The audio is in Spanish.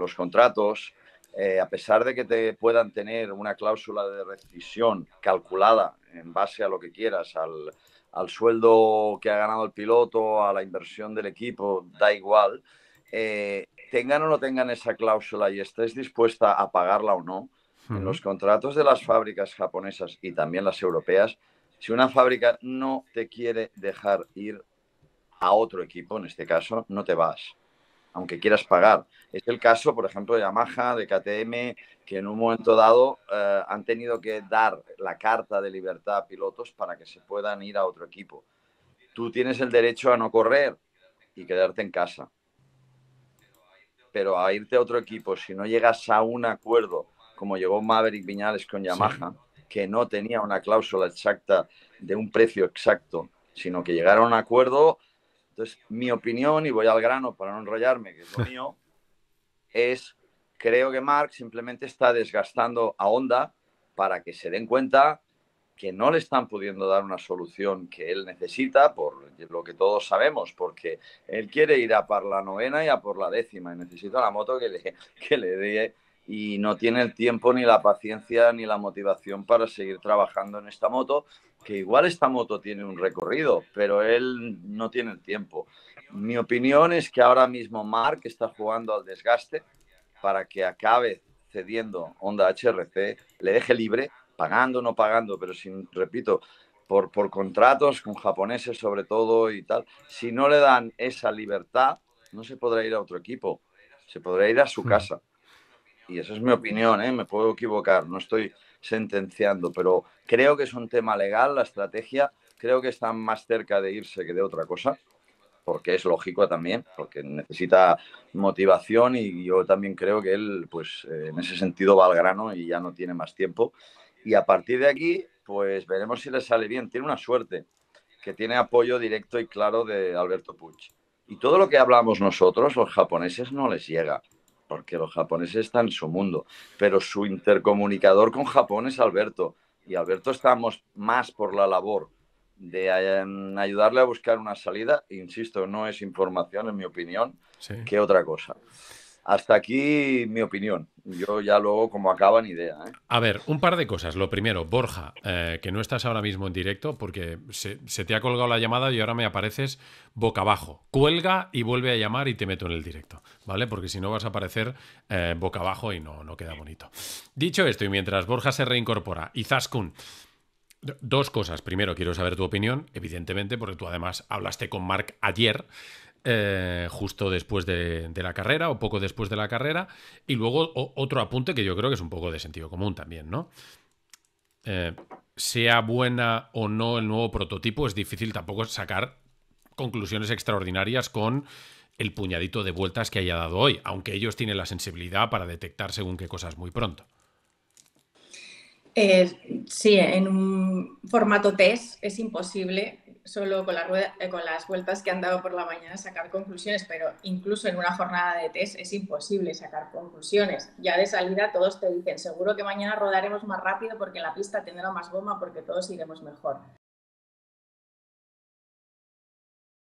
los contratos, eh, a pesar de que te puedan tener una cláusula de rescisión calculada en base a lo que quieras, al, al sueldo que ha ganado el piloto, a la inversión del equipo, da igual, eh, tengan o no tengan esa cláusula y estés dispuesta a pagarla o no, en los contratos de las fábricas japonesas y también las europeas, si una fábrica no te quiere dejar ir a otro equipo, en este caso, no te vas, aunque quieras pagar. Es el caso, por ejemplo, de Yamaha, de KTM, que en un momento dado eh, han tenido que dar la carta de libertad a pilotos para que se puedan ir a otro equipo. Tú tienes el derecho a no correr y quedarte en casa. Pero a irte a otro equipo, si no llegas a un acuerdo, como llegó Maverick Viñales con Yamaha, que no tenía una cláusula exacta de un precio exacto, sino que llegaron a un acuerdo. Entonces, mi opinión, y voy al grano para no enrollarme, que es lo mío, es, creo que Mark simplemente está desgastando a Honda para que se den cuenta que no le están pudiendo dar una solución que él necesita, por lo que todos sabemos, porque él quiere ir a por la novena y a por la décima, y necesita la moto que le, que le dé y no tiene el tiempo ni la paciencia ni la motivación para seguir trabajando en esta moto, que igual esta moto tiene un recorrido, pero él no tiene el tiempo. Mi opinión es que ahora mismo Mark está jugando al desgaste para que acabe cediendo Honda HRC, le deje libre, pagando o no pagando, pero sin, repito, por, por contratos con japoneses sobre todo y tal, si no le dan esa libertad, no se podrá ir a otro equipo, se podrá ir a su hmm. casa y esa es mi opinión, ¿eh? me puedo equivocar, no estoy sentenciando, pero creo que es un tema legal, la estrategia, creo que está más cerca de irse que de otra cosa, porque es lógico también, porque necesita motivación y yo también creo que él, pues eh, en ese sentido va al grano y ya no tiene más tiempo. Y a partir de aquí, pues veremos si le sale bien. Tiene una suerte, que tiene apoyo directo y claro de Alberto Puig. Y todo lo que hablamos nosotros, los japoneses, no les llega porque los japoneses están en su mundo, pero su intercomunicador con Japón es Alberto, y Alberto estamos más por la labor de em, ayudarle a buscar una salida, insisto, no es información, en mi opinión, que otra cosa. Hasta aquí mi opinión. Yo ya luego, como acaba, ni idea. ¿eh? A ver, un par de cosas. Lo primero, Borja, eh, que no estás ahora mismo en directo porque se, te ha colgado la llamada y ahora me apareces boca abajo. Cuelga y vuelve a llamar y te meto en el directo, ¿vale? Porque si no vas a aparecer eh, boca abajo y no, no queda bonito. Dicho esto, y mientras Borja se reincorpora, y Zaskun. Dos cosas. Primero, quiero saber tu opinión, evidentemente, porque tú además hablaste con Mark ayer. Eh, justo después de, la carrera o poco después de la carrera. Y luego otro apunte que yo creo que es un poco de sentido común también, ¿no? Eh, sea buena o no el nuevo prototipo, es difícil tampoco sacar conclusiones extraordinarias con el puñadito de vueltas que haya dado hoy, aunque ellos tienen la sensibilidad para detectar según qué cosas muy pronto. Eh, sí, en un formato test es imposible solo con, eh, con las vueltas que han dado por la mañana sacar conclusiones, pero incluso en una jornada de test es imposible sacar conclusiones. Ya de salida todos te dicen, seguro que mañana rodaremos más rápido porque la pista tendrá más goma, porque todos iremos mejor.